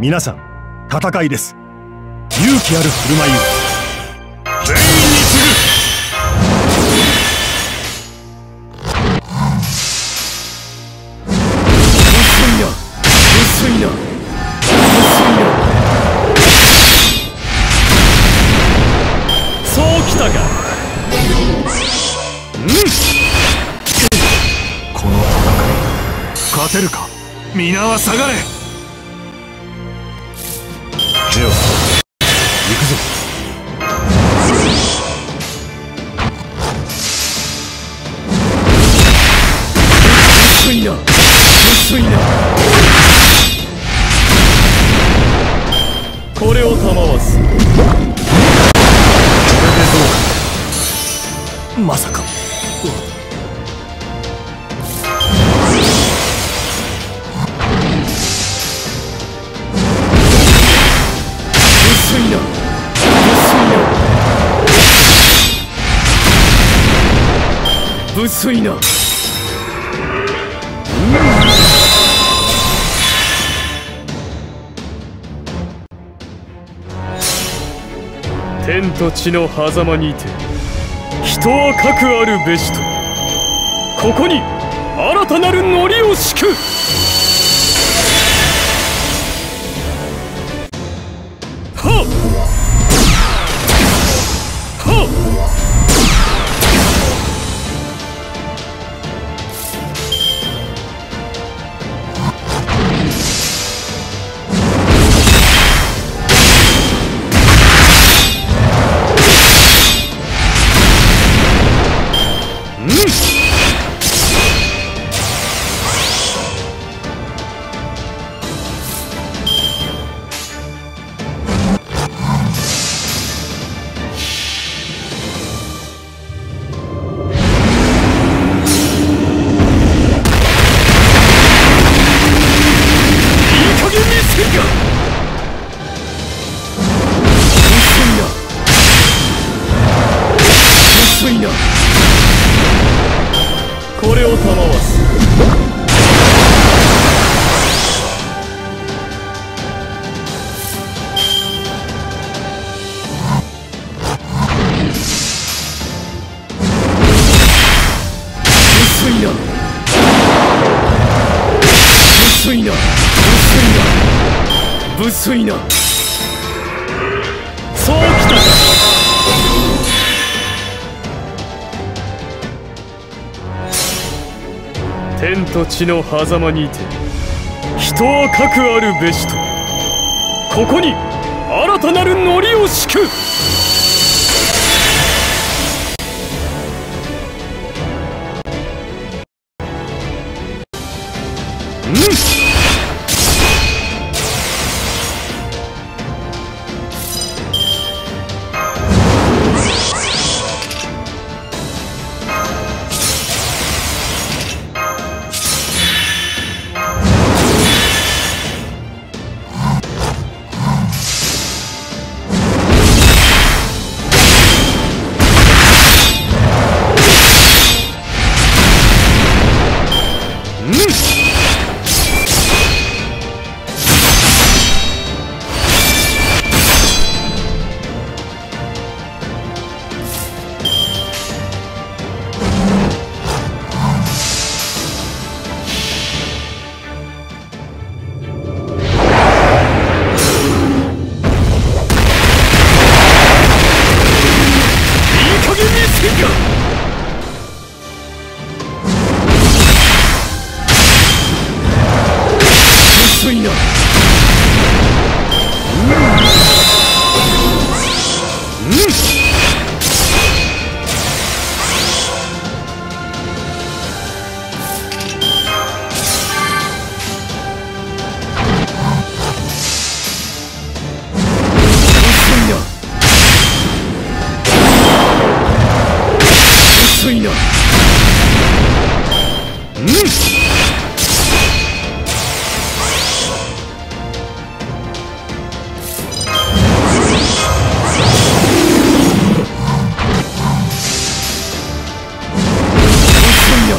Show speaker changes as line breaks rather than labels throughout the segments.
皆さん戦いです。勇気ある振る舞いを。全員に
たか。
うん。この戦い。勝てるか。皆は下がれ
薄いな薄いなこれを賜す。
これでどうか。まさか。
薄いな天と地の狭間にて人はかくあるべしとここに新たなるノリを敷く。go! 無粋な。そうきた。か天と地の狭間にいて人はかくあるべしとここに新たなるノリを敷く。薄いな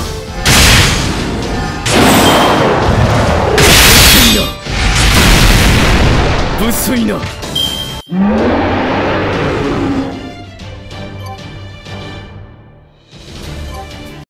薄いな無粋な